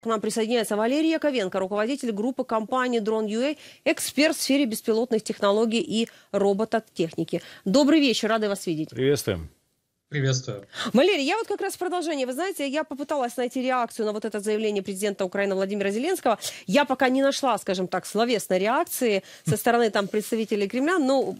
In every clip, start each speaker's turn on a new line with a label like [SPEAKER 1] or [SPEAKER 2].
[SPEAKER 1] К нам присоединяется Валерий Яковенко, руководитель группы компании Drone.ua, эксперт в сфере беспилотных технологий и робототехники. Добрый вечер, рады вас видеть.
[SPEAKER 2] Приветствуем.
[SPEAKER 3] Приветствую.
[SPEAKER 1] Валерий, я вот как раз в продолжение. Вы знаете, я попыталась найти реакцию на вот это заявление президента Украины Владимира Зеленского. Я пока не нашла, скажем так, словесной реакции со стороны там представителей Кремля. Ну,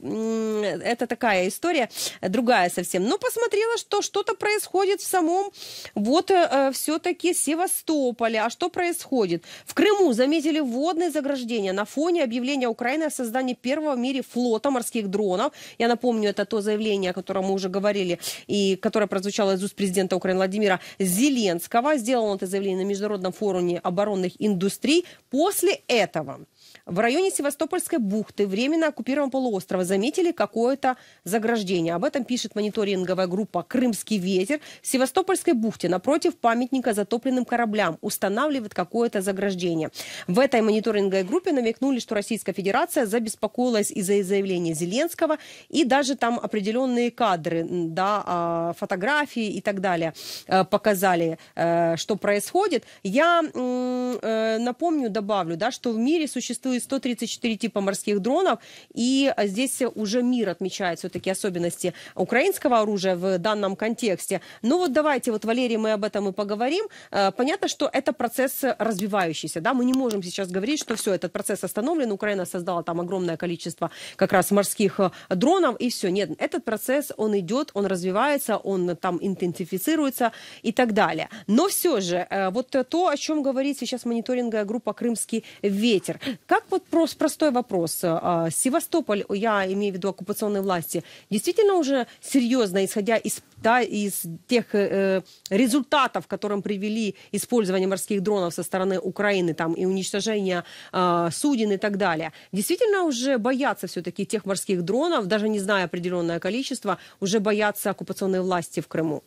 [SPEAKER 1] это такая история, другая совсем. Но посмотрела, что что-то происходит в самом вот э, все-таки Севастополе. А что происходит? В Крыму заметили водные заграждения на фоне объявления Украины о создании первого в мире флота морских дронов. Я напомню, это то заявление, о котором мы уже говорили. И и которая прозвучала из уст президента Украины Владимира Зеленского. Сделал он это заявление на Международном форуме оборонных индустрий. После этого в районе Севастопольской бухты, временно оккупированного полуострова, заметили какое-то заграждение. Об этом пишет мониторинговая группа «Крымский ветер». В Севастопольской бухте напротив памятника затопленным кораблям устанавливает какое-то заграждение. В этой мониторинговой группе намекнули, что Российская Федерация забеспокоилась из-за заявления Зеленского и даже там определенные кадры, да, а, фотографии и так далее э, показали, э, что происходит. Я э, напомню, добавлю, да, что в мире существует существует 134 типа морских дронов, и здесь уже мир отмечает все-таки особенности украинского оружия в данном контексте. Ну вот давайте, вот, Валерий, мы об этом и поговорим. Э, понятно, что это процесс развивающийся, да, мы не можем сейчас говорить, что все, этот процесс остановлен, Украина создала там огромное количество как раз морских э, дронов, и все. Нет, этот процесс, он идет, он развивается, он там интенсифицируется и так далее. Но все же, э, вот то, о чем говорит сейчас мониторинговая группа «Крымский ветер», как вот простой вопрос. А, Севастополь, я имею в виду оккупационные власти, действительно уже серьезно, исходя из, да, из тех э, результатов, к которым привели использование морских дронов со стороны Украины там, и уничтожение э, суден и так далее, действительно уже боятся все-таки тех морских дронов, даже не зная определенное количество, уже боятся оккупационные власти в Крыму?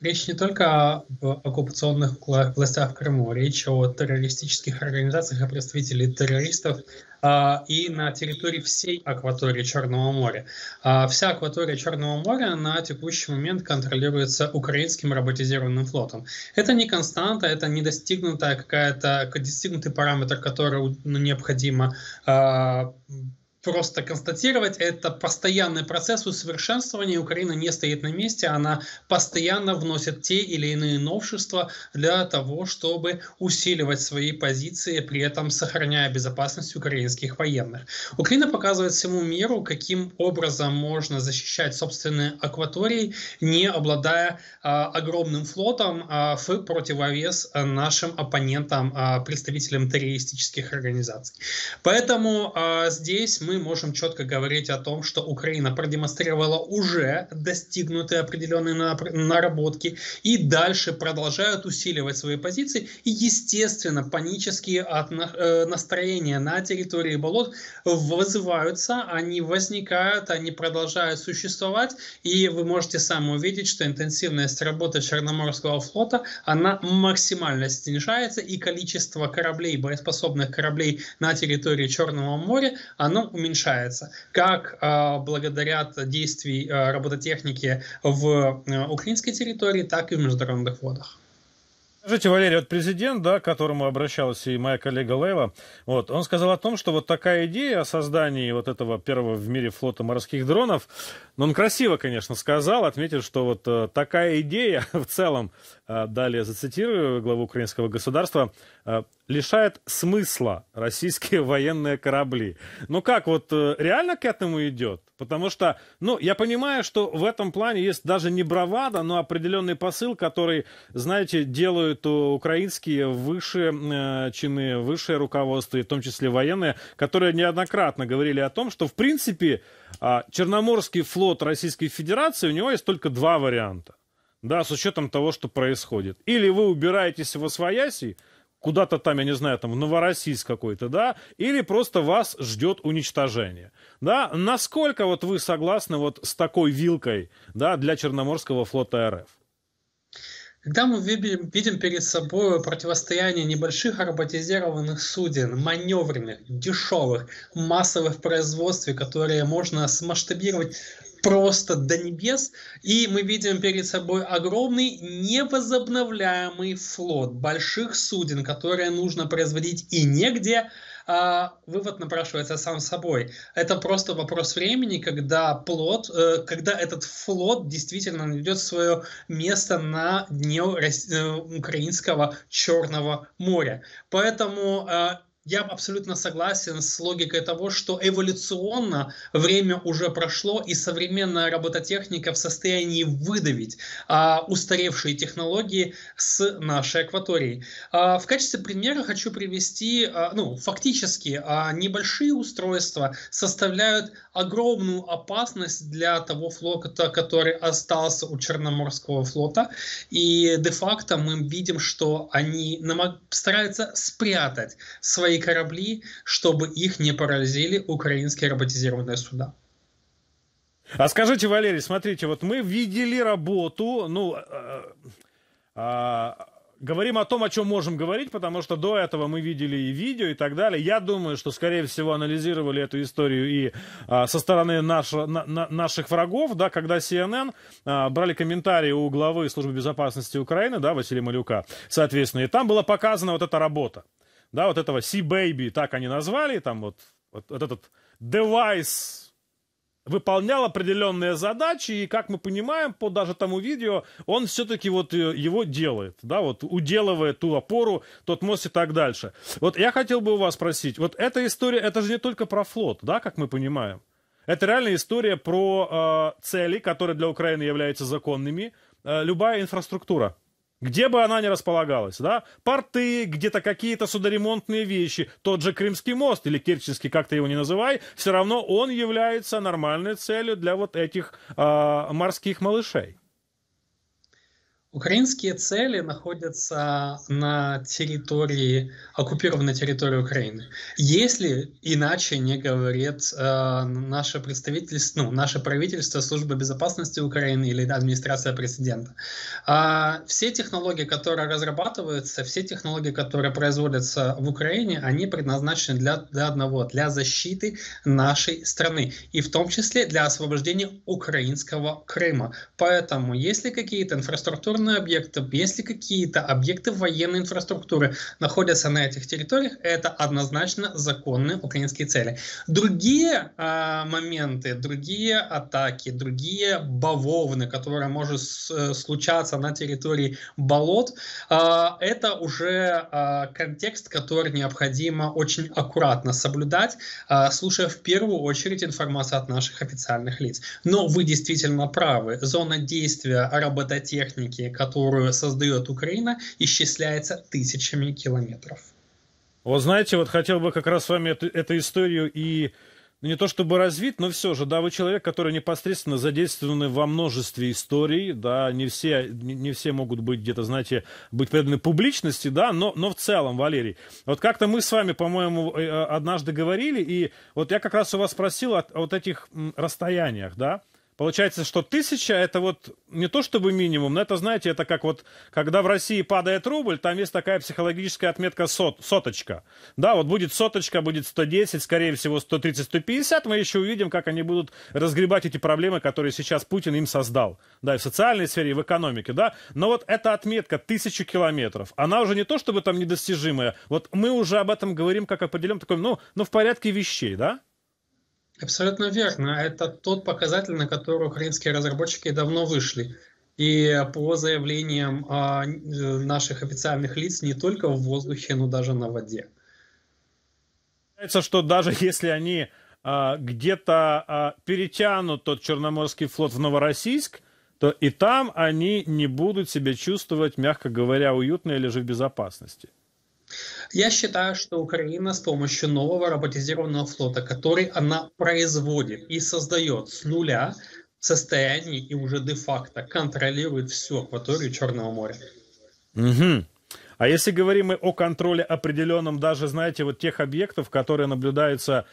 [SPEAKER 3] Речь не только об оккупационных властях в Крыму, речь о террористических организациях, о представителях террористов а, и на территории всей акватории Черного моря. А, вся акватория Черного моря на текущий момент контролируется украинским роботизированным флотом. Это не константа, это не достигнутая какая-то, достигнутый параметр, который ну, необходимо а, просто констатировать, это постоянный процесс усовершенствования. Украина не стоит на месте, она постоянно вносит те или иные новшества для того, чтобы усиливать свои позиции, при этом сохраняя безопасность украинских военных. Украина показывает всему миру, каким образом можно защищать собственные акватории, не обладая а, огромным флотом а, в противовес нашим оппонентам, а, представителям террористических организаций. Поэтому а, здесь мы можем четко говорить о том, что Украина продемонстрировала уже достигнутые определенные наработки и дальше продолжают усиливать свои позиции. И, естественно, панические э, настроения на территории болот вызываются, они возникают, они продолжают существовать. И вы можете сами увидеть, что интенсивность работы Черноморского флота, она максимально снижается, и количество кораблей, боеспособных кораблей на территории Черного моря, оно уменьшается как э, благодаря действий э, робототехники в э, украинской территории, так и в международных водах.
[SPEAKER 2] Скажите, Валерий, вот президент, да, к которому обращалась и моя коллега Лейла, вот, он сказал о том, что вот такая идея о создании вот этого первого в мире флота морских дронов, ну, он красиво, конечно, сказал, отметил, что вот э, такая идея в целом, э, далее зацитирую главу украинского государства, э, лишает смысла российские военные корабли. Ну как, вот э, реально к этому идет? Потому что, ну, я понимаю, что в этом плане есть даже не бравада, но определенный посыл, который, знаете, делают украинские высшие э, чины, высшее руководство, и в том числе военные, которые неоднократно говорили о том, что, в принципе, э, Черноморский флот Российской Федерации, у него есть только два варианта. Да, с учетом того, что происходит. Или вы убираетесь в Освояси, куда-то там, я не знаю, там в Новороссийск какой-то, да, или просто вас ждет уничтожение, да, насколько вот вы согласны вот с такой вилкой, да, для Черноморского флота РФ?
[SPEAKER 3] Когда мы видим, перед собой противостояние небольших роботизированных суден, маневренных, дешевых, массовых в производстве, которые можно смасштабировать просто до небес, и мы видим перед собой огромный невозобновляемый флот больших суден, которые нужно производить и негде, а, вывод напрашивается сам собой. Это просто вопрос времени, когда плод, э, когда этот флот действительно найдет свое место на дне э, украинского Черного моря. Поэтому э, я абсолютно согласен с логикой того, что эволюционно время уже прошло, и современная робототехника в состоянии выдавить а, устаревшие технологии с нашей акватории. А, в качестве примера хочу привести, а, ну, фактически а, небольшие устройства составляют огромную опасность для того флота, который остался у Черноморского флота, и де-факто мы видим, что они стараются спрятать свои свои корабли, чтобы их не поразили украинские роботизированные суда.
[SPEAKER 2] А скажите, Валерий, смотрите, вот мы видели работу, ну, э, э, говорим о том, о чем можем говорить, потому что до этого мы видели и видео и так далее. Я думаю, что, скорее всего, анализировали эту историю и а, со стороны наш, на, на, наших врагов, да, когда CNN а, брали комментарии у главы службы безопасности Украины, да, Василия Малюка, соответственно, и там была показана вот эта работа да, вот этого C-Baby, так они назвали, там вот, вот, вот этот девайс выполнял определенные задачи, и, как мы понимаем, по даже тому видео, он все-таки вот э, его делает, да, вот уделывает ту опору, тот мост и так дальше. Вот я хотел бы у вас спросить, вот эта история, это же не только про флот, да, как мы понимаем. Это реальная история про э, цели, которые для Украины являются законными, э, любая инфраструктура где бы она ни располагалась, да, порты, где-то какие-то судоремонтные вещи, тот же Крымский мост или Керченский, как ты его не называй, все равно он является нормальной целью для вот этих э, морских малышей.
[SPEAKER 3] Украинские цели находятся на территории, оккупированной территории Украины. Если иначе не говорит э, наше представительство, ну, наше правительство, служба безопасности Украины или администрация президента. А все технологии, которые разрабатываются, все технологии, которые производятся в Украине, они предназначены для, для одного, для защиты нашей страны. И в том числе для освобождения украинского Крыма. Поэтому, если какие-то инфраструктурные инфраструктурные объекты, если какие-то объекты военной инфраструктуры находятся на этих территориях, это однозначно законные украинские цели. Другие э, моменты, другие атаки, другие бавовны, которые может э, случаться на территории болот, э, это уже э, контекст, который необходимо очень аккуратно соблюдать, э, слушая в первую очередь информацию от наших официальных лиц. Но вы действительно правы. Зона действия робототехники, которую создает Украина, исчисляется тысячами километров.
[SPEAKER 2] Вот знаете, вот хотел бы как раз с вами эту, эту историю и ну, не то чтобы развить, но все же, да, вы человек, который непосредственно задействован во множестве историй, да, не все, не все могут быть где-то, знаете, быть преданы публичности, да, но, но в целом, Валерий, вот как-то мы с вами, по-моему, э, однажды говорили, и вот я как раз у вас спросил о, о вот этих расстояниях, да, Получается, что тысяча это вот не то чтобы минимум, но это, знаете, это как вот, когда в России падает рубль, там есть такая психологическая отметка сот, соточка. Да, вот будет соточка, будет 110, скорее всего 130-150, мы еще увидим, как они будут разгребать эти проблемы, которые сейчас Путин им создал. Да, и в социальной сфере, и в экономике, да. Но вот эта отметка тысячу километров, она уже не то чтобы там недостижимая, вот мы уже об этом говорим как определенном таком, ну, ну в порядке вещей, да?
[SPEAKER 3] Абсолютно верно. Это тот показатель, на который украинские разработчики давно вышли. И по заявлениям а, наших официальных лиц не только в воздухе, но даже на воде.
[SPEAKER 2] Получается, что даже если они а, где-то а, перетянут тот Черноморский флот в Новороссийск, то и там они не будут себя чувствовать, мягко говоря, уютно или же в безопасности.
[SPEAKER 3] Я считаю, что Украина с помощью нового роботизированного флота, который она производит и создает с нуля, в состоянии и уже де-факто контролирует всю акваторию Черного моря.
[SPEAKER 2] Угу. А если говорим мы о контроле определенном, даже, знаете, вот тех объектов, которые наблюдаются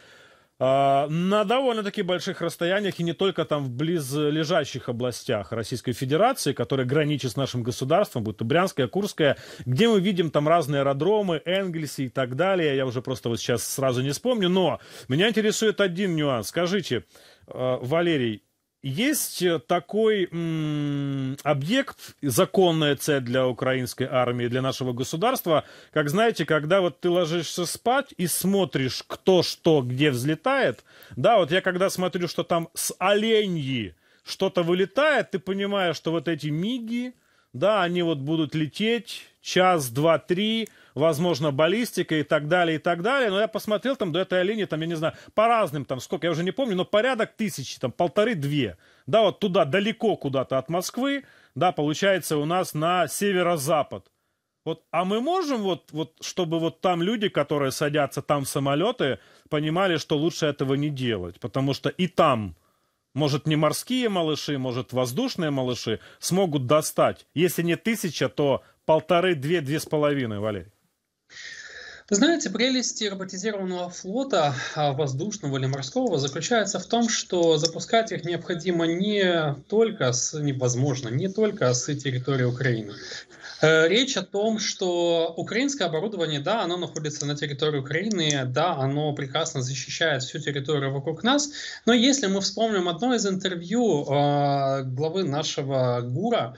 [SPEAKER 2] на довольно-таки больших расстояниях и не только там в близлежащих областях Российской Федерации, которые граничат с нашим государством, будь то Брянская, Курская, где мы видим там разные аэродромы, Энгельси и так далее. Я уже просто вот сейчас сразу не вспомню, но меня интересует один нюанс. Скажите, а, Валерий, есть такой м, объект, законная цель для украинской армии, для нашего государства, как, знаете, когда вот ты ложишься спать и смотришь, кто что где взлетает, да, вот я когда смотрю, что там с оленьи что-то вылетает, ты понимаешь, что вот эти миги, да, они вот будут лететь час, два, три, возможно, баллистика и так далее, и так далее. Но я посмотрел там до этой линии, там, я не знаю, по разным, там, сколько, я уже не помню, но порядок тысячи, там, полторы-две. Да, вот туда, далеко куда-то от Москвы, да, получается у нас на северо-запад. Вот, а мы можем вот, вот, чтобы вот там люди, которые садятся там в самолеты, понимали, что лучше этого не делать, потому что и там, может, не морские малыши, может, воздушные малыши смогут достать, если не тысяча, то полторы, две, две с половиной, Валерий.
[SPEAKER 3] Вы знаете, прелести роботизированного флота, а, воздушного или морского, заключается в том, что запускать их необходимо не только с, невозможно, не только с территории Украины. Э, речь о том, что украинское оборудование, да, оно находится на территории Украины, да, оно прекрасно защищает всю территорию вокруг нас, но если мы вспомним одно из интервью э, главы нашего ГУРа,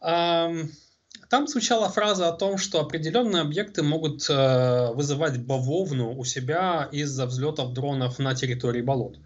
[SPEAKER 3] э, там звучала фраза о том, что определенные объекты могут э, вызывать бавовну у себя из-за взлетов дронов на территории болот.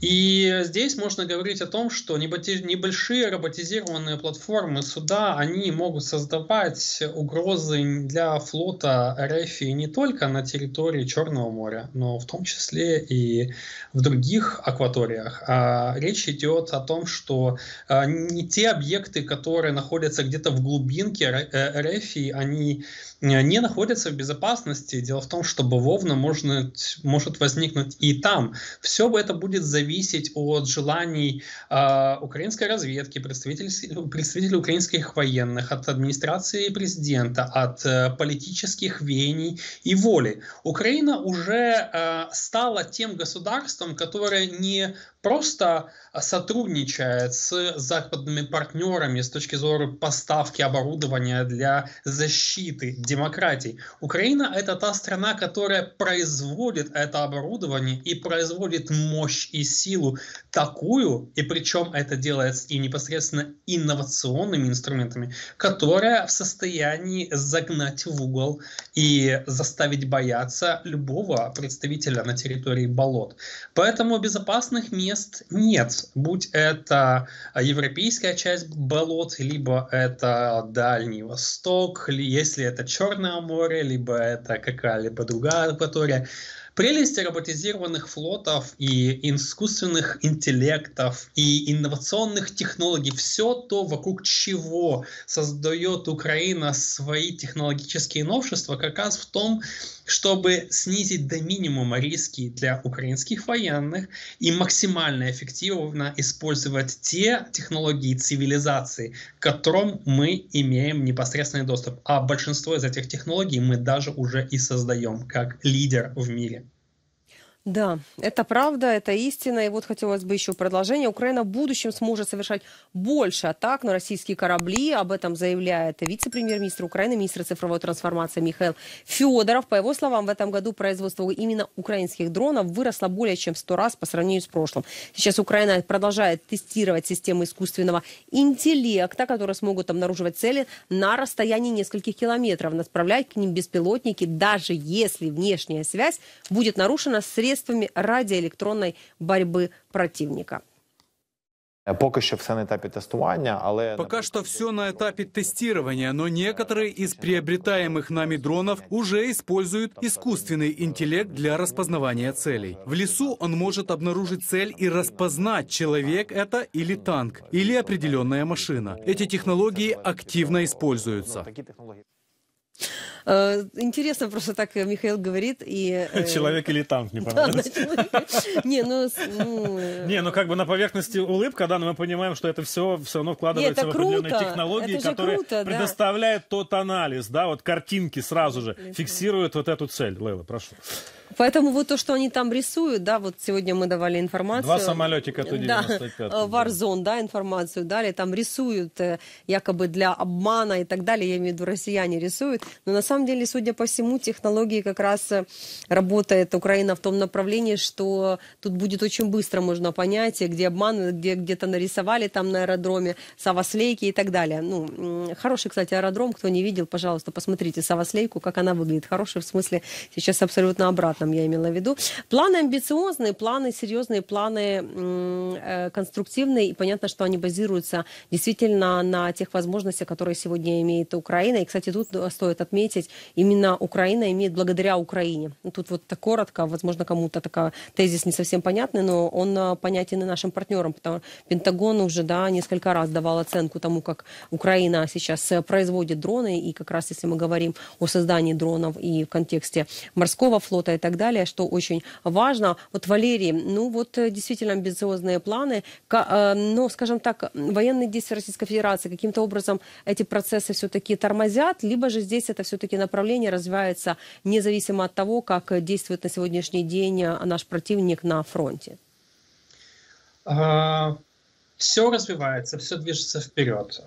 [SPEAKER 3] И здесь можно говорить о том, что небольшие роботизированные платформы суда, они могут создавать угрозы для флота РФ не только на территории Черного моря, но в том числе и в других акваториях. А речь идет о том, что а, не те объекты, которые находятся где-то в глубинке РФ, они не находятся в безопасности. Дело в том, что бавовна можно, может возникнуть и там. Все это будет зависеть от желаний э, украинской разведки, представителей, представителей украинских военных, от администрации президента, от э, политических веяний и воли. Украина уже э, стала тем государством, которое не просто сотрудничает с западными партнерами с точки зрения поставки оборудования для защиты демократии. Украина это та страна, которая производит это оборудование и производит мощь и силу такую, и причем это делается и непосредственно инновационными инструментами, которая в состоянии загнать в угол и заставить бояться любого представителя на территории болот. Поэтому безопасных мест мест нет. Будь это европейская часть болот, либо это Дальний Восток, если это Черное море, либо это какая-либо другая акватория. Прелести роботизированных флотов и искусственных интеллектов и инновационных технологий, все то, вокруг чего создает Украина свои технологические новшества, как раз в том, чтобы снизить до минимума риски для украинских военных и максимально эффективно использовать те технологии цивилизации, к которым мы имеем непосредственный доступ. А большинство из этих технологий мы даже уже и создаем как лидер в мире.
[SPEAKER 1] Да, это правда, это истина. И вот хотелось бы еще продолжение. Украина в будущем сможет совершать больше атак на российские корабли. Об этом заявляет вице-премьер-министр Украины, министр цифровой трансформации Михаил Федоров. По его словам, в этом году производство именно украинских дронов выросло более чем в 100 раз по сравнению с прошлым. Сейчас Украина продолжает тестировать системы искусственного интеллекта, которые смогут обнаруживать цели на расстоянии нескольких километров, направлять к ним беспилотники, даже если внешняя связь будет нарушена средством средствами радиоэлектронной борьбы противника.
[SPEAKER 4] Пока что все на этапе тестирования, але
[SPEAKER 5] пока что все на этапе тестирования, но некоторые из приобретаемых нами дронов уже используют искусственный интеллект для распознавания целей. В лесу он может обнаружить цель и распознать, человек это или танк, или определенная машина. Эти технологии активно используются.
[SPEAKER 1] Э, интересно просто так э, Михаил говорит. И,
[SPEAKER 2] э, Человек или танк, не понравилось.
[SPEAKER 1] Не, ну, ну...
[SPEAKER 2] Не, ну как бы на поверхности улыбка, да, но мы понимаем, что это все все равно вкладывается в определенные технологии, которые предоставляют тот анализ, да, вот картинки сразу же фиксируют вот эту цель. Лейла, прошу.
[SPEAKER 1] Поэтому вот то, что они там рисуют, да, вот сегодня мы давали информацию.
[SPEAKER 2] Два самолетика Ту-95.
[SPEAKER 1] Да, Warzone, да, информацию дали, там рисуют якобы для обмана и так далее, я имею в виду россияне рисуют, но на самом деле, судя по всему, технологии как раз э, работает Украина в том направлении, что тут будет очень быстро можно понять, где обман, где где-то нарисовали там на аэродроме Савослейки и так далее. Ну, хороший, кстати, аэродром, кто не видел, пожалуйста, посмотрите Савослейку, как она выглядит. Хороший в смысле сейчас абсолютно обратном я имела в виду. Планы амбициозные, планы серьезные, планы э, конструктивные, и понятно, что они базируются действительно на тех возможностях, которые сегодня имеет Украина. И, кстати, тут стоит отметить, именно Украина имеет благодаря Украине. Тут вот так коротко, возможно, кому-то такой тезис не совсем понятный, но он э, понятен и нашим партнерам, потому что Пентагон уже да, несколько раз давал оценку тому, как Украина сейчас э, производит дроны, и как раз если мы говорим о создании дронов и в контексте морского флота и так далее, что очень важно. Вот, Валерий, ну вот э, действительно амбициозные планы, но, скажем так, военные действия Российской Федерации каким-то образом эти процессы все-таки тормозят, либо же здесь это все-таки направление развивается независимо от того, как действует на сегодняшний день наш противник на фронте?
[SPEAKER 3] А, все развивается, все движется вперед.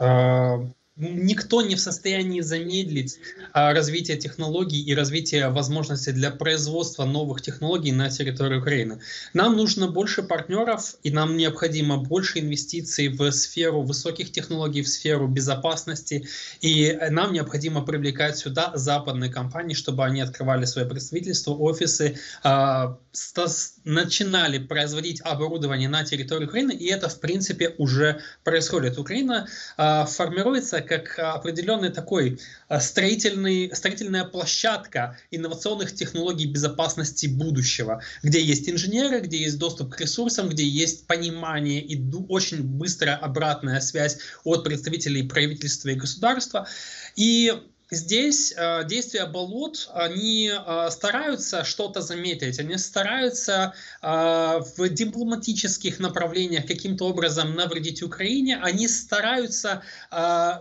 [SPEAKER 3] А, никто не в состоянии замедлить а, развитие технологий и развитие возможностей для производства новых технологий на территории Украины. Нам нужно больше партнеров, и нам необходимо больше инвестиций в сферу высоких технологий, в сферу безопасности, и нам необходимо привлекать сюда западные компании, чтобы они открывали свои представительства, офисы, а, начинали производить оборудование на территории Украины, и это, в принципе, уже происходит. Украина а, формируется как определенный такой а, строительный, строительная площадка инновационных технологий безопасности будущего, где есть инженеры, где есть доступ к ресурсам, где есть понимание и очень быстрая обратная связь от представителей правительства и государства. И Здесь э, действия болот, они э, стараются что-то заметить, они стараются э, в дипломатических направлениях каким-то образом навредить Украине, они стараются э,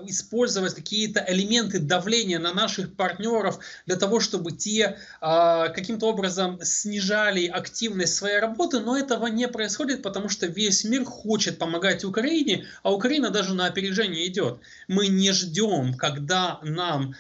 [SPEAKER 3] использовать какие-то элементы давления на наших партнеров для того, чтобы те э, каким-то образом снижали активность своей работы, но этого не происходит, потому что весь мир хочет помогать Украине, а Украина даже на опережение идет. Мы не ждем, когда нам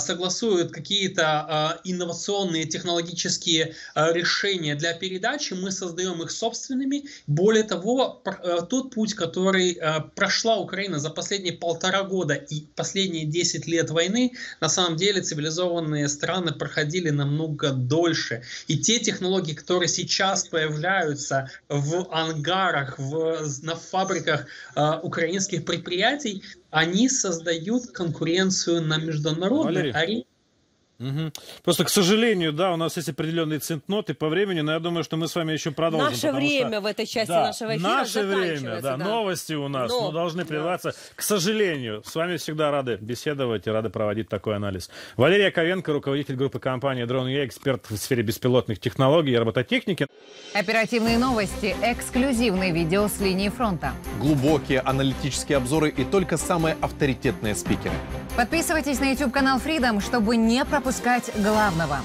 [SPEAKER 3] согласуют какие-то а, инновационные технологические а, решения для передачи, мы создаем их собственными. Более того, тот путь, который прошла Украина за последние полтора года и последние 10 лет войны, на самом деле цивилизованные страны проходили намного дольше. И те технологии, которые сейчас появляются в ангарах, в, на фабриках украинских предприятий, они создают конкуренцию на международной арене.
[SPEAKER 2] Угу. Просто, к сожалению, да, у нас есть определенные центноты по времени, но я думаю, что мы с вами еще продолжим.
[SPEAKER 1] Наше время
[SPEAKER 2] что,
[SPEAKER 1] в этой части
[SPEAKER 2] да,
[SPEAKER 1] нашего эфира
[SPEAKER 2] Наше время, да,
[SPEAKER 1] да,
[SPEAKER 2] новости у нас, но, но должны прерваться. Да. К сожалению, с вами всегда рады беседовать и рады проводить такой анализ. Валерия Ковенко, руководитель группы компании Drone эксперт в сфере беспилотных технологий и робототехники.
[SPEAKER 6] Оперативные новости, эксклюзивные видео с линии фронта.
[SPEAKER 4] Глубокие аналитические обзоры и только самые авторитетные спикеры.
[SPEAKER 6] Подписывайтесь на YouTube-канал Freedom, чтобы не пропустить пропускать главного.